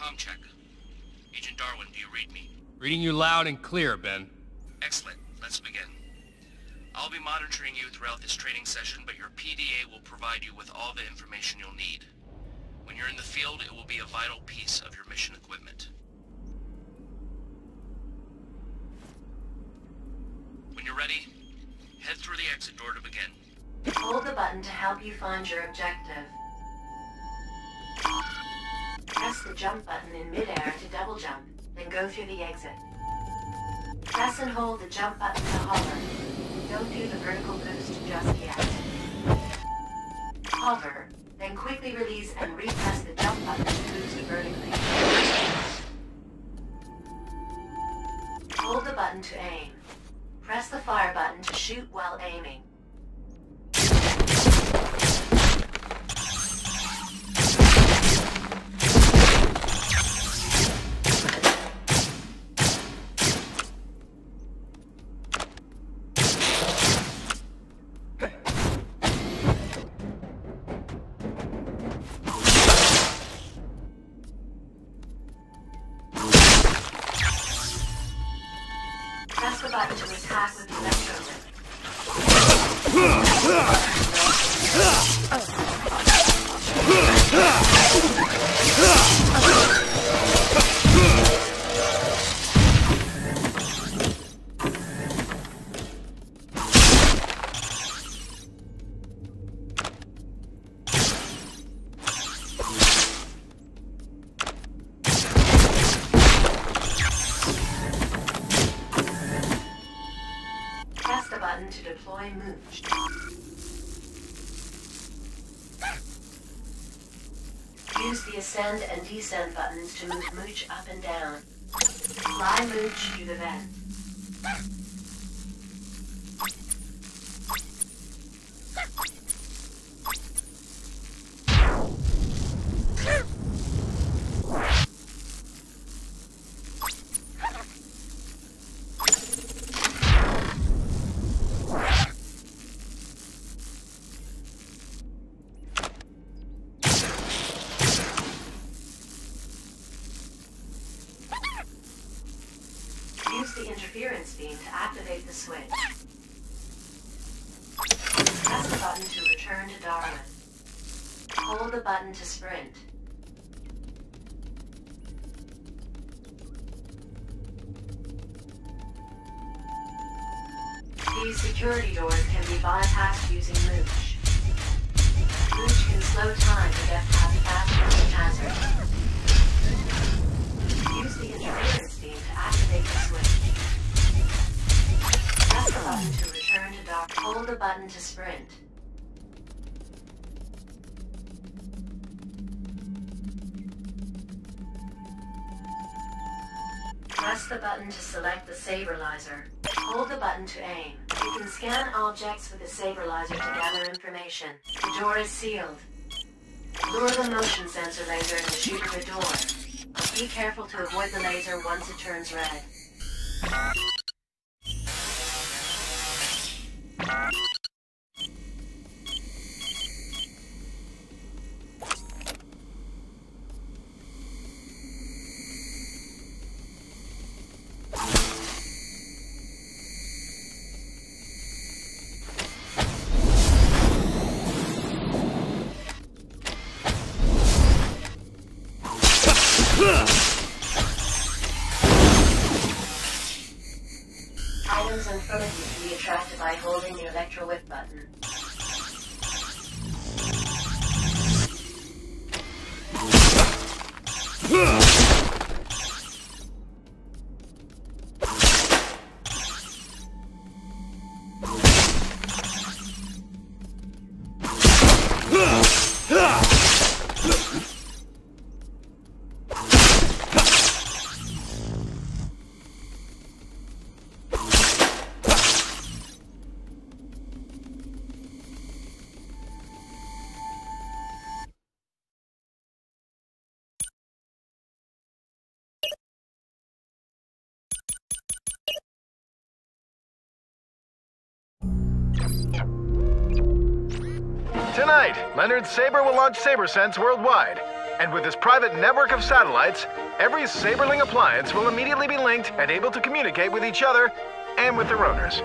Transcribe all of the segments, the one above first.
Com check. Agent Darwin, do you read me? Reading you loud and clear, Ben. Excellent. Let's begin. I'll be monitoring you throughout this training session, but your PDA will provide you with all the information you'll need. When you're in the field, it will be a vital piece of your mission equipment. When you're ready, head through the exit door to begin. Hold the button to help you find your objective. Press the jump button in midair to double jump, then go through the exit. Press and hold the jump button to hover. Don't do the vertical boost just yet. Hover, then quickly release and repress the jump button to boost vertically. Hold the button to aim. Press the fire button to shoot while aiming. Button These security doors can be bypassed using Mooch. Mooch can slow time to get past faster than hazard. Use the interference beam to activate the switch. Press the button to return to dock. Hold the button to sprint. Press the button to select the saberlizer. Hold the button to aim. You can scan objects with the saberlizer to gather information. The door is sealed. Lure the motion sensor laser and shoot the door. Be careful to avoid the laser once it turns red. Electro whip button. Tonight, Leonard Saber will launch SaberSense worldwide. And with his private network of satellites, every Saberling appliance will immediately be linked and able to communicate with each other and with their owners.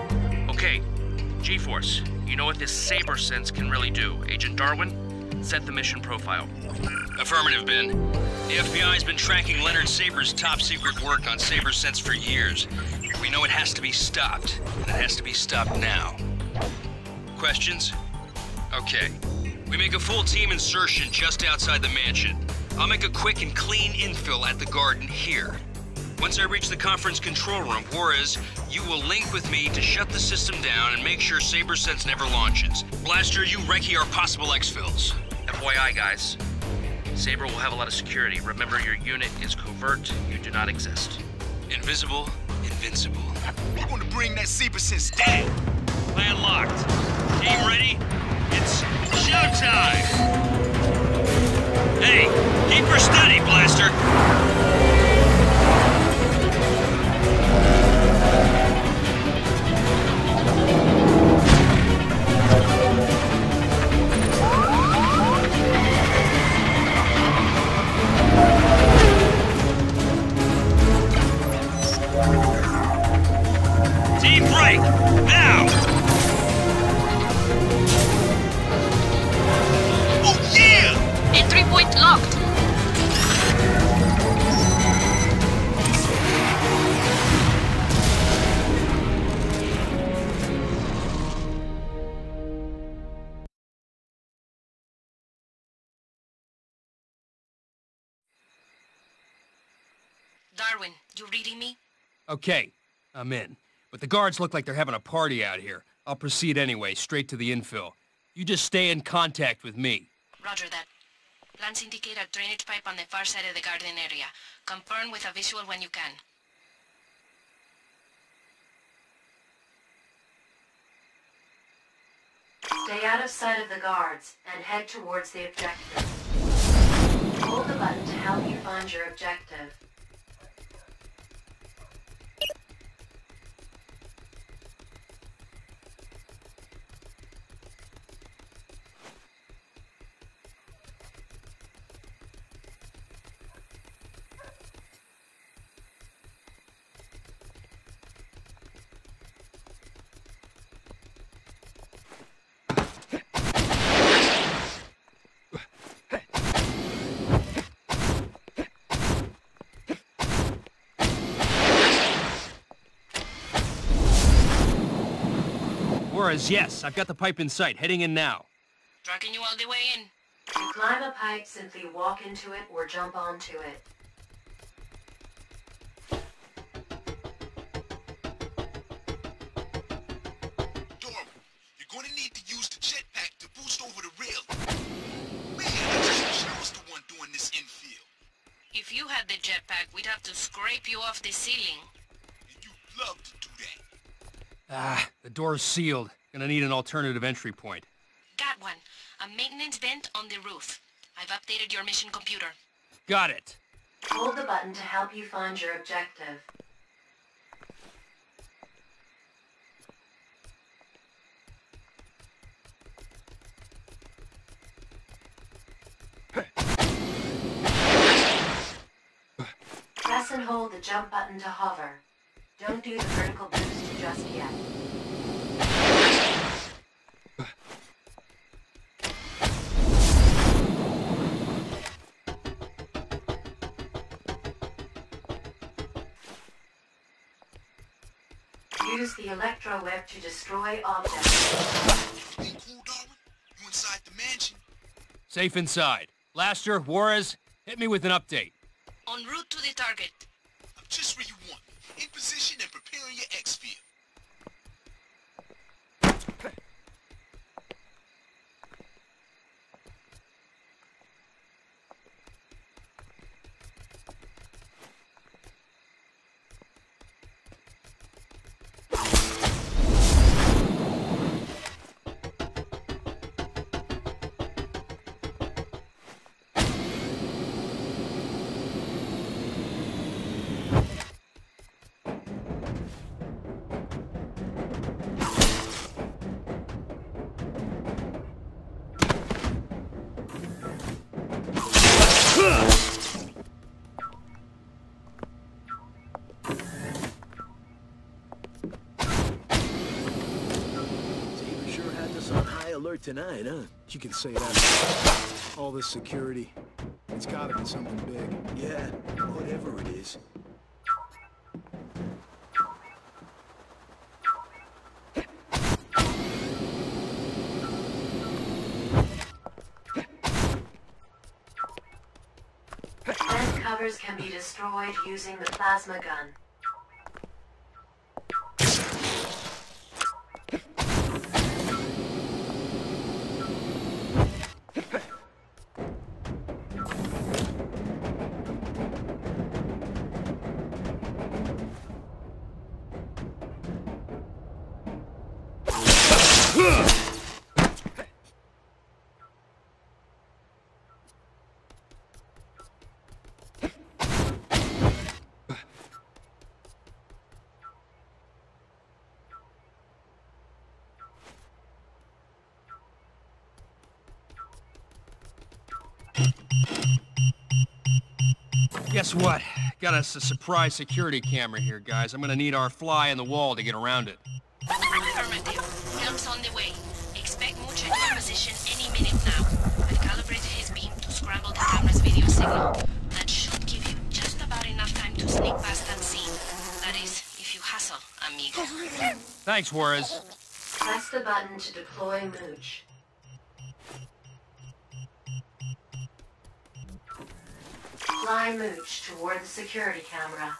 Okay, G-Force, you know what this Saber Sense can really do. Agent Darwin, set the mission profile. Affirmative, Ben. The FBI's been tracking Leonard Saber's top secret work on Saber Sense for years. We know it has to be stopped, and it has to be stopped now. Questions? Okay. We make a full team insertion just outside the mansion. I'll make a quick and clean infill at the garden here. Once I reach the conference control room, Juarez, you will link with me to shut the system down and make sure Saber Sense never launches. Blaster, you recce our possible exfils. FYI, guys. Saber will have a lot of security. Remember, your unit is covert. You do not exist. Invisible, invincible. We're gonna bring that Saber Sense down. Plan locked. Team ready? It's showtime! Hey, keep her steady, Blaster! Team break! Now! Locked. Darwin, you reading me? Okay, I'm in. But the guards look like they're having a party out here. I'll proceed anyway, straight to the infill. You just stay in contact with me. Roger that. Plans indicate a drainage pipe on the far side of the garden area. Confirm with a visual when you can. Stay out of sight of the guards and head towards the objective. Hold the button to help you find your objective. Juarez, yes, I've got the pipe in sight, heading in now. Tracking you all the way in. To climb a pipe, simply walk into it or jump onto it. Darwin, you're gonna need to use the jetpack to boost over the rail. Man, I just wish I was the one doing this infield. If you had the jetpack, we'd have to scrape you off the ceiling. And you'd love to do that. Ah, the door's sealed. Gonna need an alternative entry point. Got one. A maintenance vent on the roof. I've updated your mission computer. Got it. Hold the button to help you find your objective. Press and hold the jump button to hover. Don't do the vertical boost just yet. Use the electro web to destroy objects. Everything cool, Darwin? You inside the mansion? Safe inside. Blaster, Juarez, hit me with an update. En route to the target. Alert tonight, huh? You can say that. All this security. It's gotta be something big. Yeah, whatever it is. Vent covers can be destroyed using the plasma gun. Guess what? Got us a surprise security camera here, guys. I'm gonna need our fly in the wall to get around it. Affirmative. Help's on the way. Expect Mooch at your position any minute now. I've calibrated his beam to scramble the camera's video signal. That should give you just about enough time to sneak past unseen. That is, if you hustle, amigo. Thanks, Juarez. Press the button to deploy Mooch. Fly Mooch toward the security camera.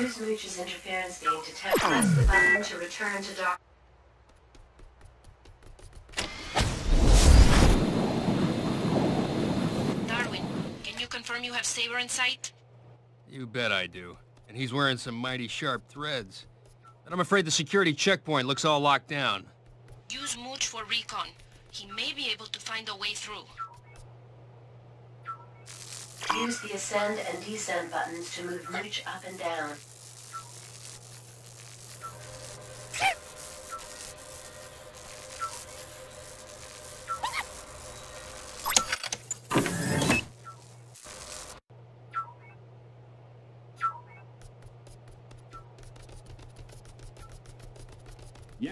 Use Mooch's interference to test press the button to return to dark. Darwin, can you confirm you have Saber in sight? You bet I do. And he's wearing some mighty sharp threads. But I'm afraid the security checkpoint looks all locked down. Use Mooch for recon. He may be able to find a way through. Use the ascend and descend buttons to move Mooch up and down.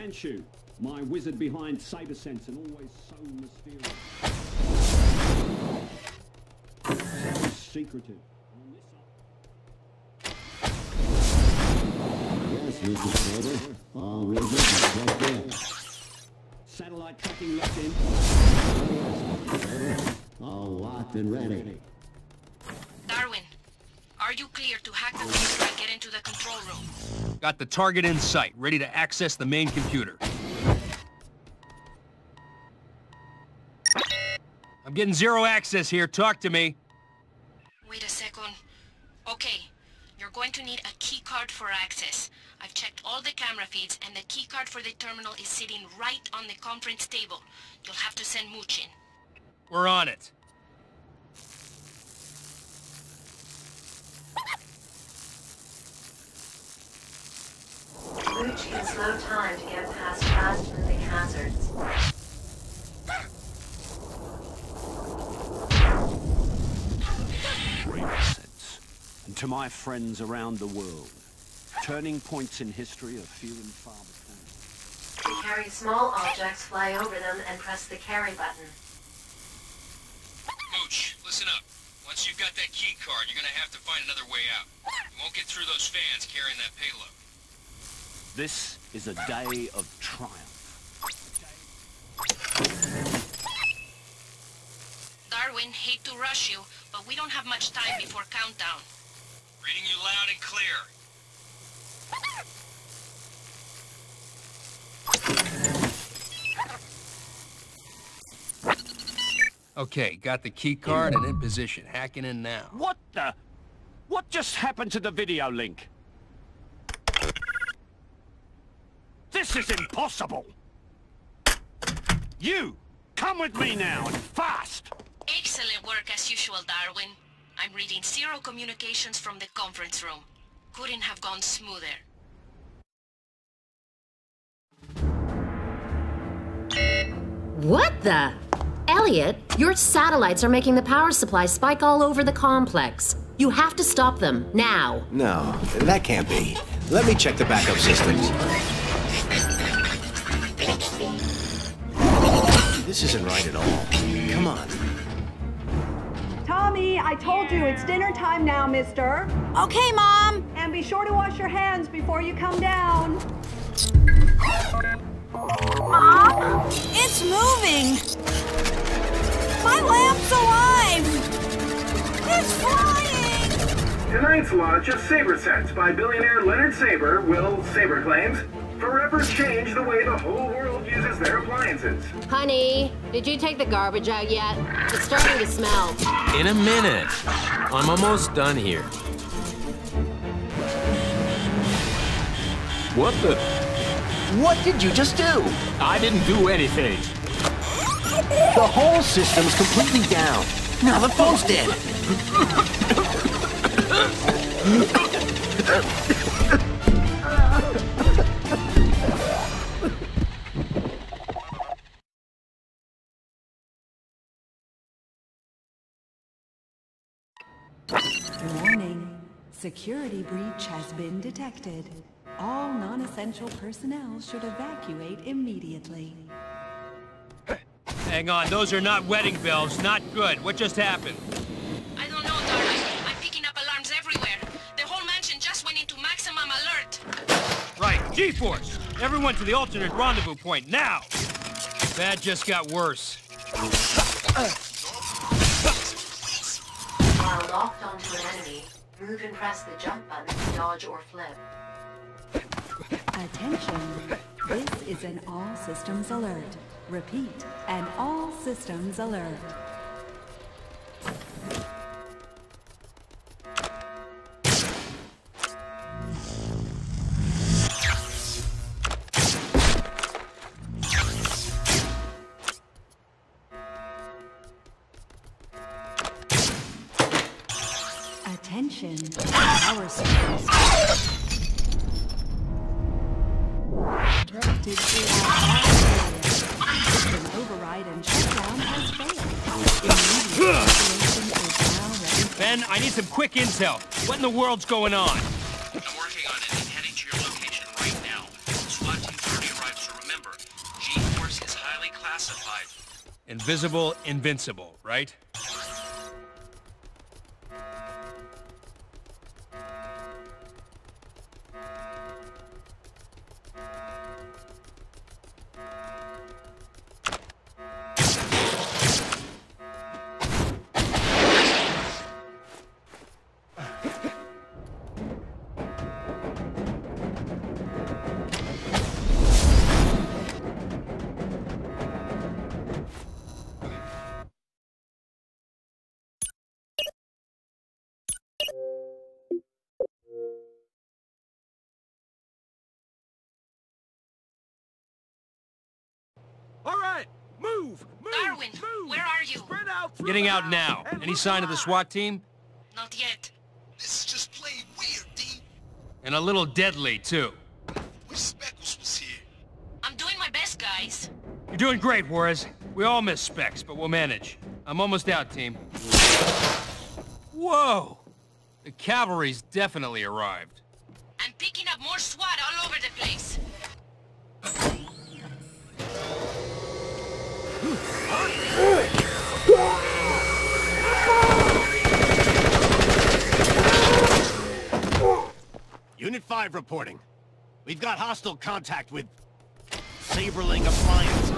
Yanshu, my wizard behind Saber Sense and always so mysterious. Secretive. Yes, Mr. Slater. All wizards are checked in. Satellite tracking locked in. All locked and ready. Darwin, are you clear to hack the computer and get into the control room? Got the target in sight, ready to access the main computer. I'm getting zero access here. Talk to me. Wait a second. Okay, you're going to need a key card for access. I've checked all the camera feeds and the key card for the terminal is sitting right on the conference table. You'll have to send Mooch in. We're on it. Mooch can slow time to get past fast-moving hazards. sense. And to my friends around the world, turning points in history are few and far between. To carry small objects, fly over them and press the carry button. Mooch, listen up. Once you've got that key card, you're gonna have to find another way out. You won't get through those fans carrying that payload. This is a day of triumph. Darwin, hate to rush you, but we don't have much time before countdown. Reading you loud and clear. Okay, got the key card and in position. Hacking in now. What the? What just happened to the video link? This is impossible! You! Come with me now, and fast! Excellent work as usual, Darwin. I'm reading zero communications from the conference room. Couldn't have gone smoother. What the? Elliot, your satellites are making the power supply spike all over the complex. You have to stop them, now. No, that can't be. Let me check the backup systems. This isn't right at all. Come on. Tommy, I told you it's dinner time now, mister. Okay, Mom. And be sure to wash your hands before you come down. Mom? It's moving! My lamp's alive! It's flying! Tonight's launch of SaberSense by billionaire Leonard Saber will, Saber claims, forever change the way the whole world uses their appliances. Honey, did you take the garbage out yet? It's starting to smell. In a minute. I'm almost done here. What the? What did you just do? I didn't do anything. The whole system's completely down. Now the phone's dead. Security breach has been detected. All non-essential personnel should evacuate immediately. Hang on, those are not wedding bells. Not good. What just happened? I don't know, darling. I'm picking up alarms everywhere. The whole mansion just went into maximum alert. Right, G-Force! Everyone to the alternate rendezvous point, now! Bad just got worse. While locked onto an enemy, move and press the jump button to dodge or flip. Attention. This is an all systems alert. Repeat, an all systems alert. Intel. What in the world's going on? I'm working on it and heading to your location right now. SWAT already arrived, so remember, G-Force is highly classified. Invisible, invincible, right? Where are you? Spread out. Getting out now. Any sign of the. SWAT team? Not yet. This is just plain weird, D. And a little deadly, too. Wish Speckles was here. I'm doing my best, guys. You're doing great, Juarez. We all miss Specs, but we'll manage. I'm almost out, team. Whoa! The cavalry's definitely arrived. I'm picking up more SWAT all over the place. Unit 5 reporting. We've got hostile contact with Saberling Appliances.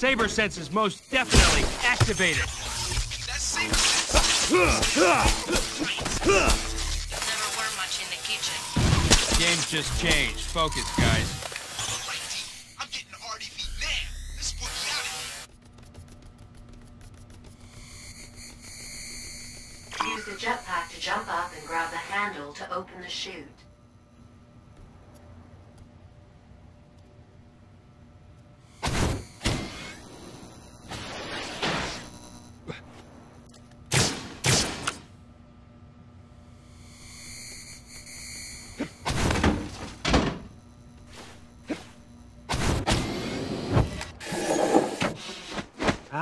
Saber sense is most definitely activated. Never were much in the kitchen. Game's just changed. Focus, guys. Use the jetpack to jump up and grab the handle to open the chute.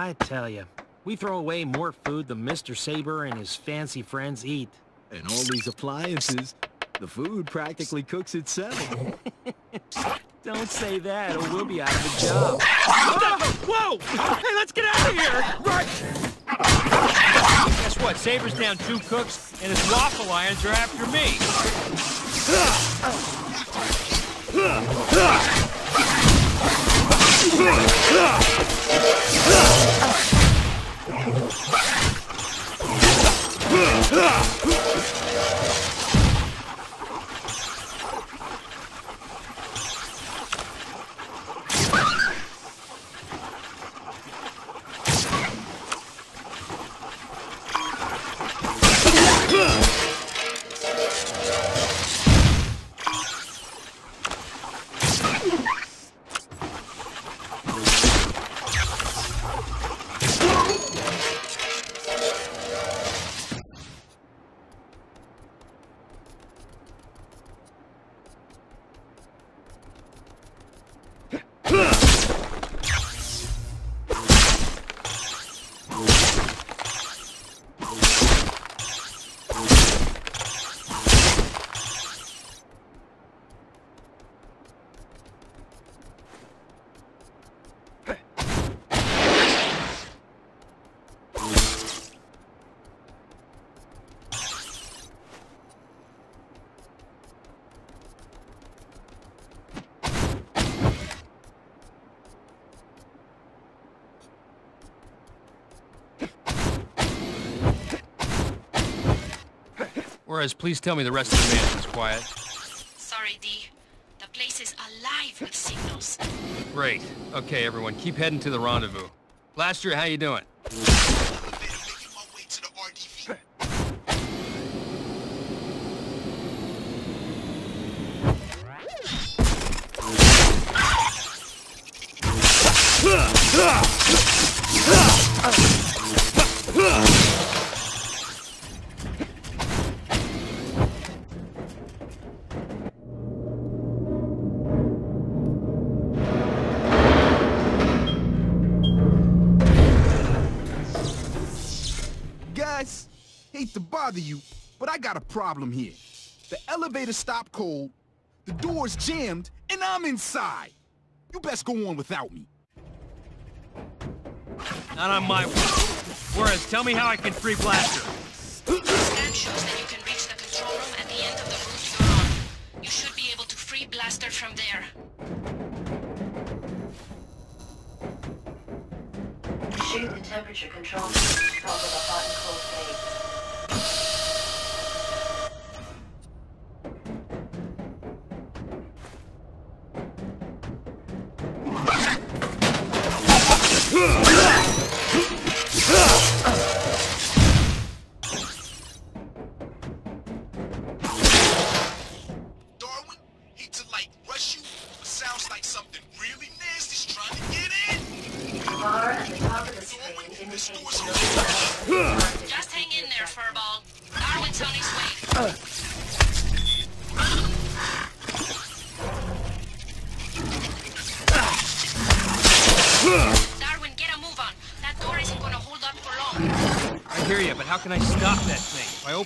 I tell you, we throw away more food than Mr. Saber and his fancy friends eat. And all these appliances, the food practically cooks itself. Don't say that or we'll be out of a job. Whoa! Hey, let's get out of here! Right! Guess what? Saber's down two cooks, and his waffle irons are after me. Ah! Juarez, please tell me the rest of the mansion's quiet. Sorry, D. The place is alive with signals. Great. Okay, everyone, keep heading to the rendezvous. Blaster, how you doing? Guys, got a problem here. The elevator stopped cold, the door's jammed, and I'm inside. You best go on without me. Not on my watch. Juarez, tell me how I can free Blaster. Scan shows that you can reach the control room at the end of the route you're on. You should be able to free Blaster from there. Shoot the temperature control switch the hot and cold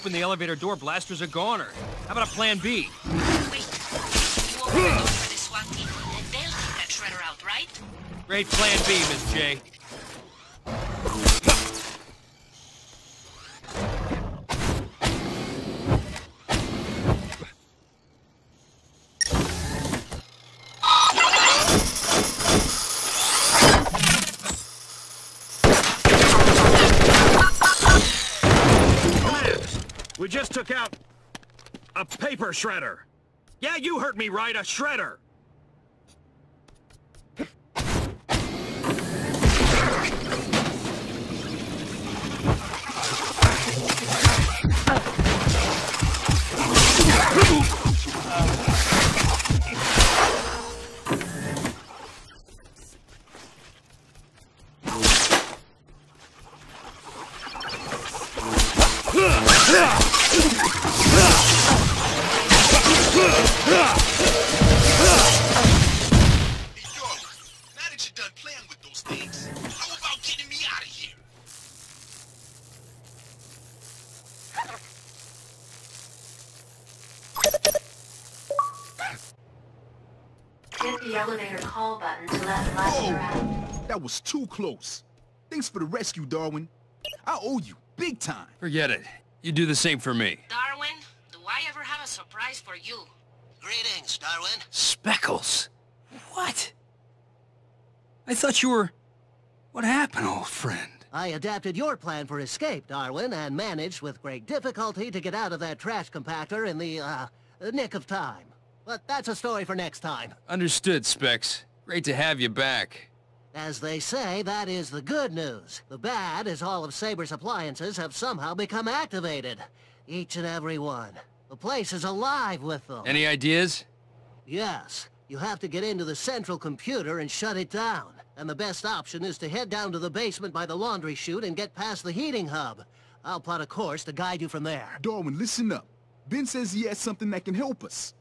open the elevator door, Blaster's a goner. How about a plan B? Wait. You open the door for the SWAT team, and they'll take that shredder out, right? Great plan B, Miss J. just took out a paper shredder. Yeah, you heard me right, a shredder. Close. Thanks for the rescue, Darwin. I owe you, big time. Forget it. You do the same for me. Darwin, do I ever have a surprise for you? Greetings, Darwin. Speckles? What? I thought you were... What happened, old friend? I adapted your plan for escape, Darwin, and managed with great difficulty to get out of that trash compactor in the, uh, nick of time. But that's a story for next time. Understood, Specs. Great to have you back. As they say, that is the good news. The bad is all of Saber's appliances have somehow become activated. Each and every one. The place is alive with them. Any ideas? Yes. You have to get into the central computer and shut it down. And the best option is to head down to the basement by the laundry chute and get past the heating hub. I'll plot a course to guide you from there. Darwin, listen up. Ben says he has something that can help us.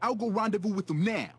I'll go rendezvous with him now.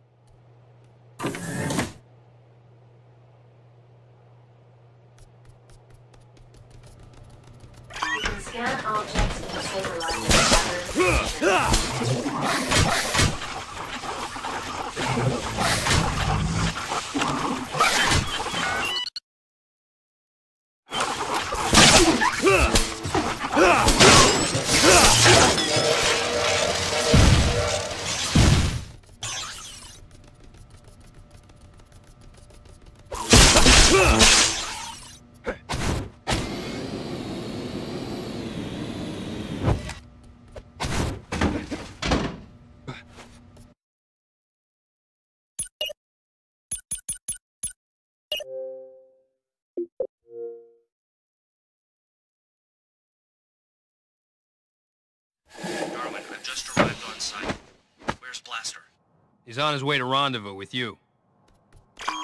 He's on his way to rendezvous with you.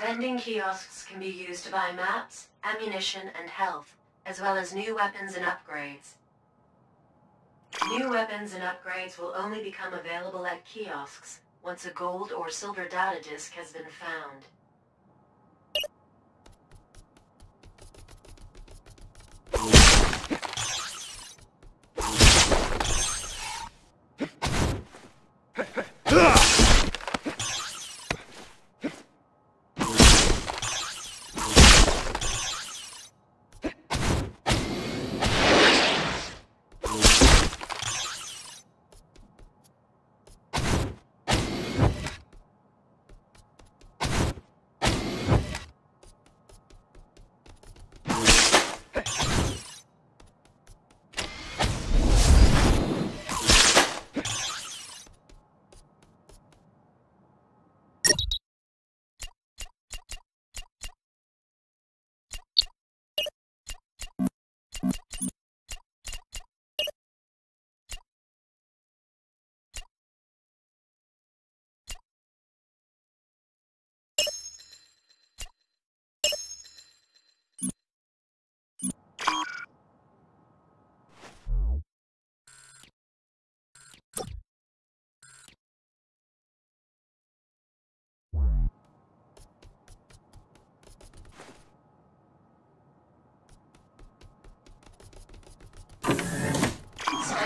Vending kiosks can be used to buy maps, ammunition, and health, as well as new weapons and upgrades. New weapons and upgrades will only become available at kiosks once a gold or silver data disk has been found.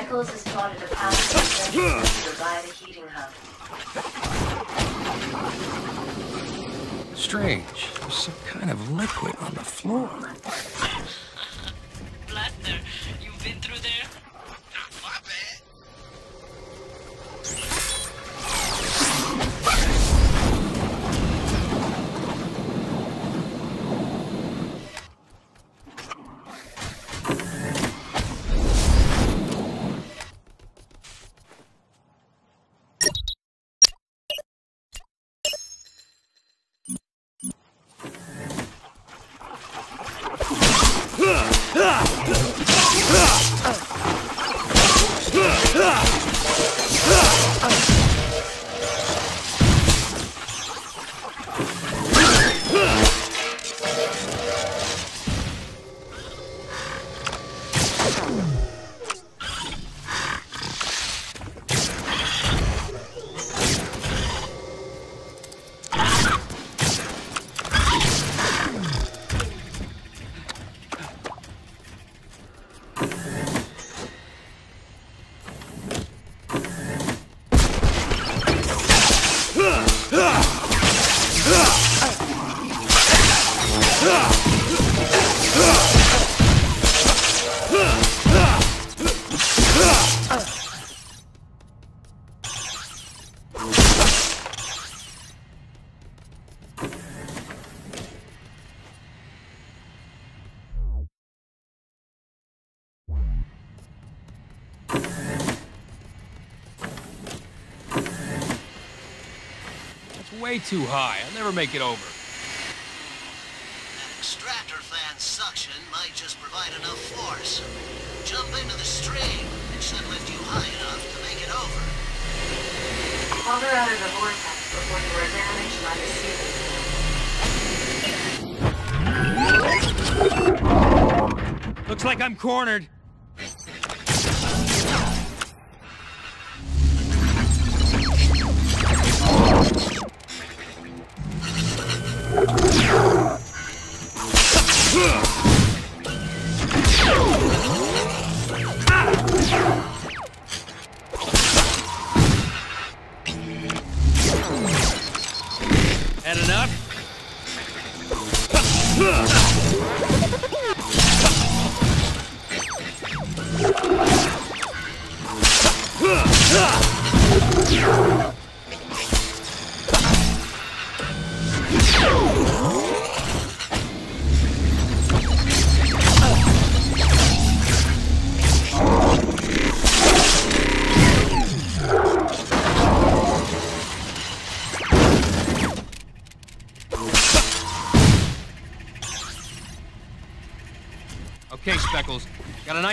Has a path to the heating hub. Strange. There's some kind of liquid on the floor. Way too high. I'll never make it over. That extractor fan suction might just provide enough force. Jump into the stream. It should lift you high enough to make it over. Hover out of the vortex before you are damaged by the seaweed. Looks like I'm cornered.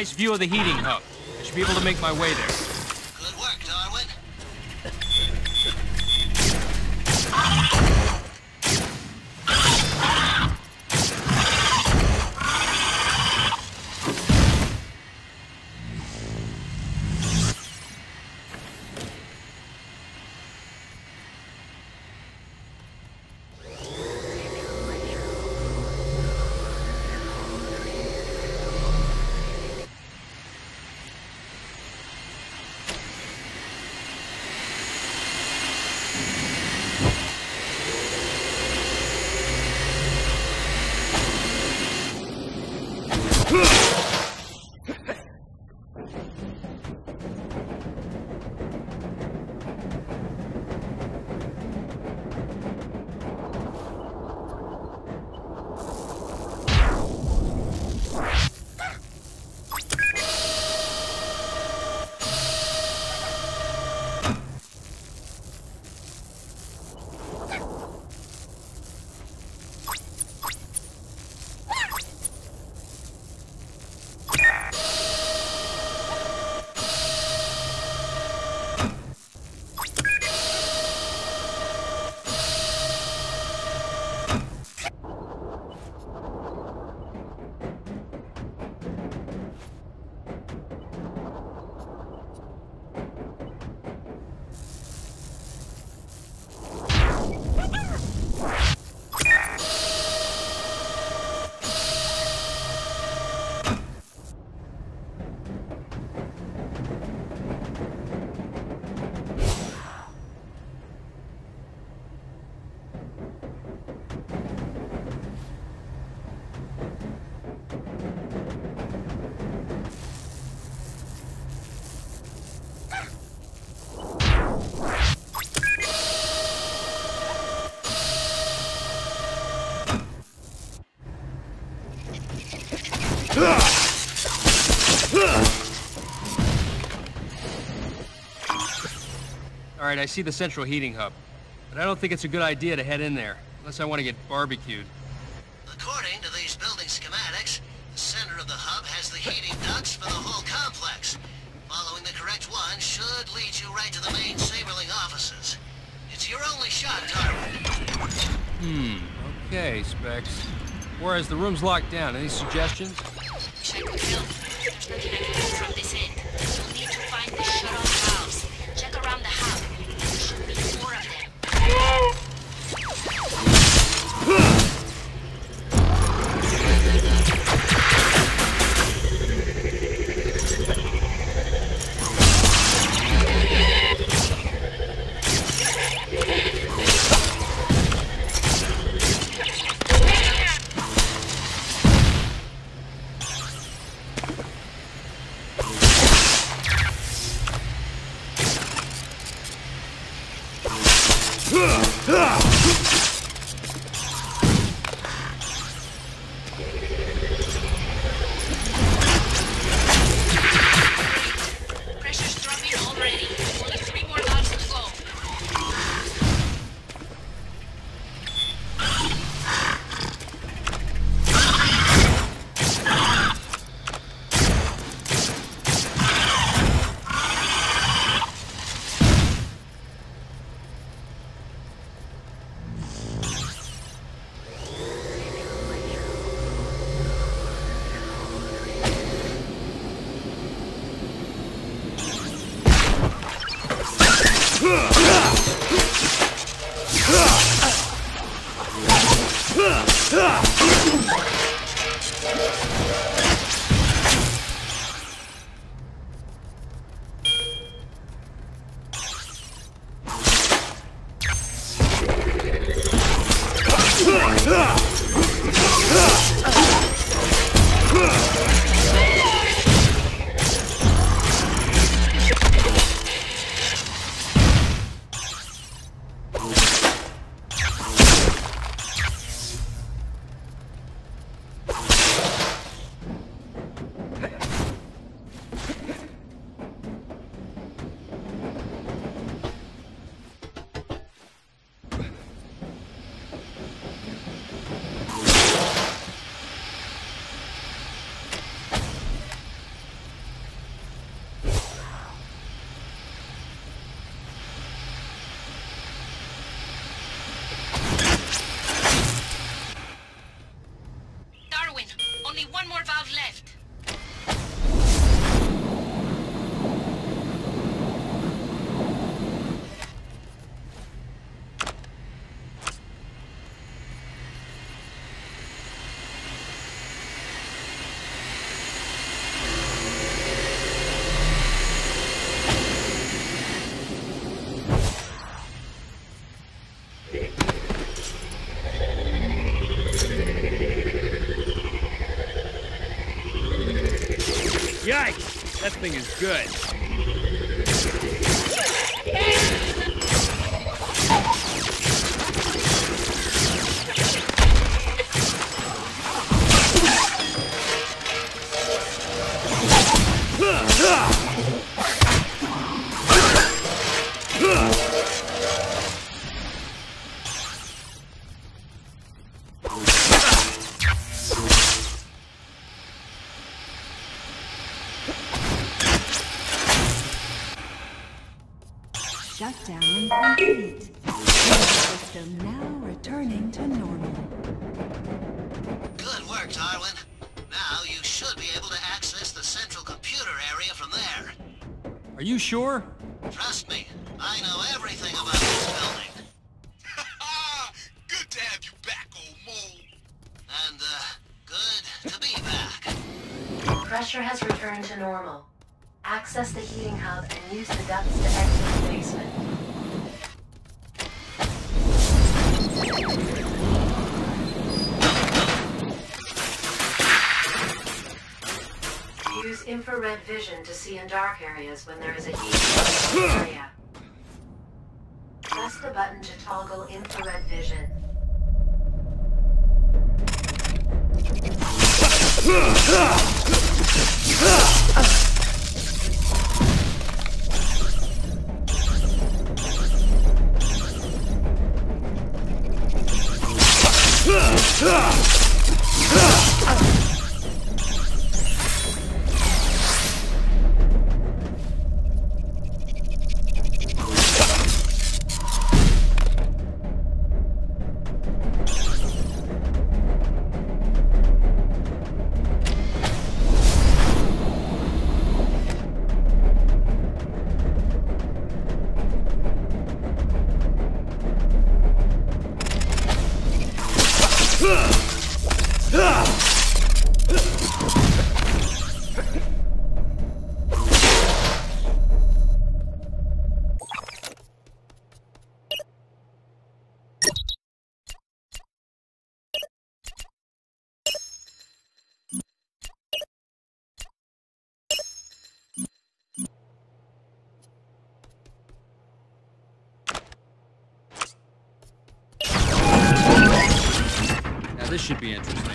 Nice view of the heating hub. I should be able to make my way there. Right, I see the central heating hub. But I don't think it's a good idea to head in there, unless I want to get barbecued. According to these building schematics, the center of the hub has the heating ducts for the whole complex. Following the correct one should lead you right to the main Saberling offices. It's your only shot, Darwin. Hmm, okay, Specs. Whereas the room's locked down, any suggestions? Yikes! Is good. Pressure has returned to normal. Access the heating hub and use the ducts to exit the basement. Use infrared vision to see in dark areas when there is a heat area. Press the button to toggle infrared vision. Now should be interesting.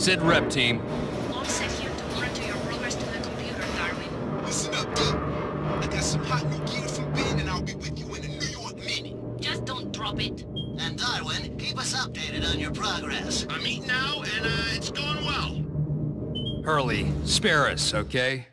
Sit rep team. All set here to monitor your progress to the computer, Darwin. Listen up, D. I got some hot new gear from Ben, and I'll be with you in a New York minute. Just don't drop it. And Darwin, keep us updated on your progress. I'm eating now, and uh, it's going well. Hurley, spare us, okay?